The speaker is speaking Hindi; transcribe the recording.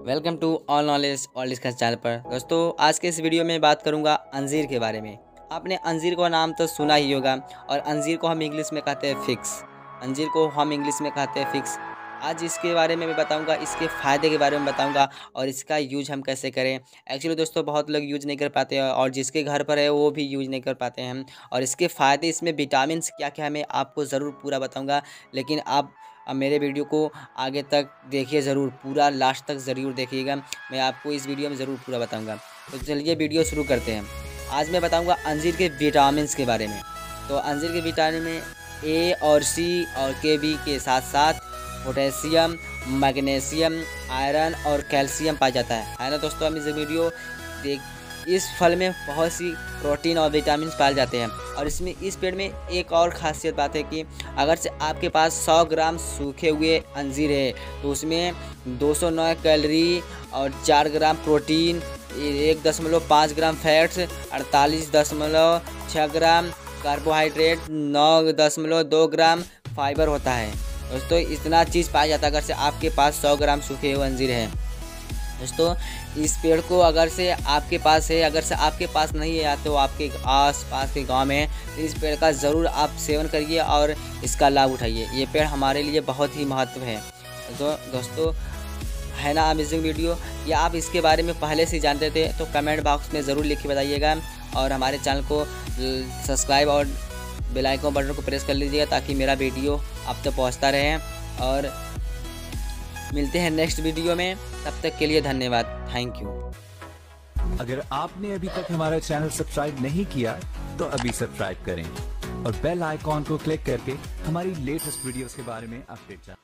Welcome to all knowledge all discuss channel पर। दोस्तों, आज के इस वीडियो में बात करूँगा अंजीर के बारे में। आपने अंजीर का नाम तो सुना ही होगा और अंजीर को हम इंग्लिश में कहते हैं फिक्स अंजीर को हम इंग्लिश में कहते हैं फिक्स आज इसके बारे में मैं बताऊँगा, इसके फ़ायदे के बारे में बताऊँगा और इसका यूज़ हम कैसे करें। एक्चुअली दोस्तों, बहुत लोग यूज़ नहीं कर पाते हैं और जिसके घर पर है, वो भी यूज़ नहीं कर पाते हैं। और इसके फ़ायदे, इसमें विटामिन क्या क्या है, मैं आपको ज़रूर पूरा बताऊँगा। लेकिन आप अब मेरे वीडियो को आगे तक देखिए ज़रूर, पूरा लास्ट तक ज़रूर देखिएगा। मैं आपको इस वीडियो में ज़रूर पूरा बताऊँगा। तो चलिए वीडियो शुरू करते हैं। आज मैं बताऊँगा अंजीर के विटामिन के बारे में। तो अंजीर के विटामिन में ए और सी और के बी के साथ साथ पोटेशियम, मैग्नीशियम, आयरन और कैल्शियम पाया जाता है। है ना दोस्तों, हम इस वीडियो देख इस फल में बहुत सी प्रोटीन और विटामिन पाए जाते हैं। और इसमें इस पेड़ में एक और खासियत बात है कि अगर से आपके पास 100 ग्राम सूखे हुए अंजीर है तो उसमें 209 कैलोरी और 4 ग्राम प्रोटीन, एक दशमलव पाँच ग्राम फैट्स, अड़तालीस दशमलव छः ग्राम कार्बोहाइड्रेट, नौ दशमलव दो ग्राम फाइबर होता है। दोस्तों, इतना चीज़ पाया जाता है अगर से आपके पास 100 ग्राम सूखे हुए अंजीर हैं। दोस्तों, इस पेड़ को अगर से आपके पास है, अगर से आपके पास नहीं है तो आपके आस पास के गाँव में तो इस पेड़ का ज़रूर आप सेवन करिए और इसका लाभ उठाइए। ये पेड़ हमारे लिए बहुत ही महत्व है। तो दोस्तों, है ना अमेजिंग वीडियो या आप इसके बारे में पहले से जानते थे तो कमेंट बॉक्स में ज़रूर लिख के बताइएगा और हमारे चैनल को सब्सक्राइब और बेलाइकॉन बटन को प्रेस कर लीजिएगा ताकि मेरा वीडियो आप तक तो पहुँचता रहे और मिलते हैं नेक्स्ट वीडियो में। तब तक के लिए धन्यवाद। थैंक यू अगर आपने अभी तक हमारा चैनल सब्सक्राइब नहीं किया तो अभी सब्सक्राइब करें और बेल आइकॉन को क्लिक करके हमारी लेटेस्ट वीडियोस के बारे में अपडेट जान